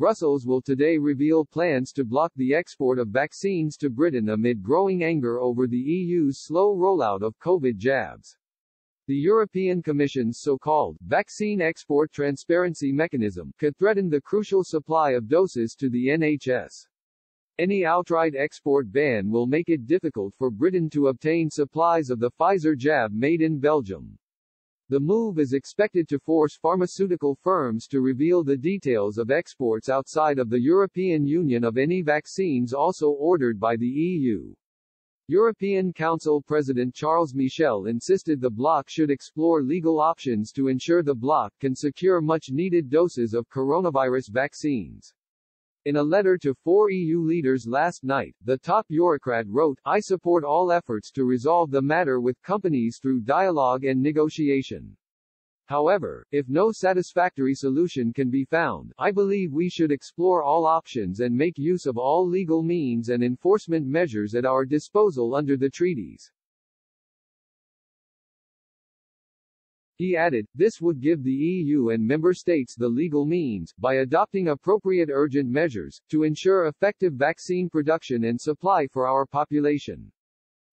Brussels will today reveal plans to block the export of vaccines to Britain amid growing anger over the EU's slow rollout of COVID jabs. The European Commission's so-called vaccine export transparency mechanism could threaten the crucial supply of doses to the NHS. Any outright export ban will make it difficult for Britain to obtain supplies of the Pfizer jab made in Belgium. The move is expected to force pharmaceutical firms to reveal the details of exports outside of the European Union of any vaccines also ordered by the EU. European Council President Charles Michel insisted the bloc should explore legal options to ensure the bloc can secure much-needed doses of coronavirus vaccines. In a letter to four EU leaders last night, the top bureaucrat wrote, I support all efforts to resolve the matter with companies through dialogue and negotiation. However, if no satisfactory solution can be found, I believe we should explore all options and make use of all legal means and enforcement measures at our disposal under the treaties. He added, this would give the EU and member states the legal means, by adopting appropriate urgent measures, to ensure effective vaccine production and supply for our population.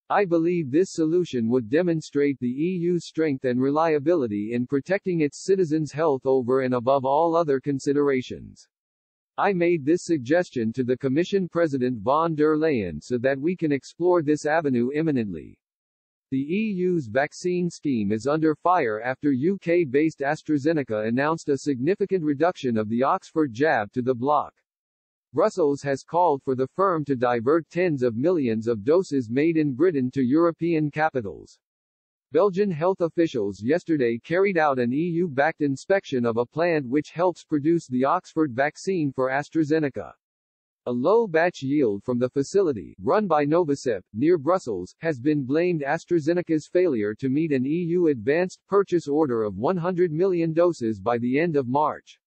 I believe this solution would demonstrate the EU's strength and reliability in protecting its citizens' health over and above all other considerations. I made this suggestion to the Commission President von der Leyen so that we can explore this avenue imminently. The EU's vaccine scheme is under fire after UK-based AstraZeneca announced a significant reduction of the Oxford jab to the bloc. Brussels has called for the firm to divert tens of millions of doses made in Britain to European capitals. Belgian health officials yesterday carried out an EU-backed inspection of a plant which helps produce the Oxford vaccine for AstraZeneca. A low batch yield from the facility, run by Novasep, near Brussels, has been blamed AstraZeneca's failure to meet an EU advanced purchase order of 100 million doses by the end of March.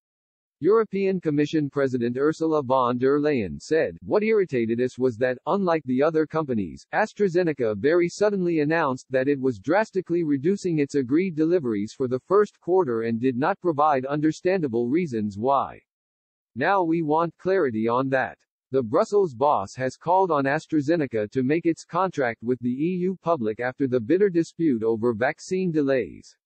European Commission President Ursula von der Leyen said, What irritated us was that, unlike the other companies, AstraZeneca very suddenly announced that it was drastically reducing its agreed deliveries for the first quarter and did not provide understandable reasons why. Now we want clarity on that. The Brussels boss has called on AstraZeneca to make its contract with the EU public after the bitter dispute over vaccine delays.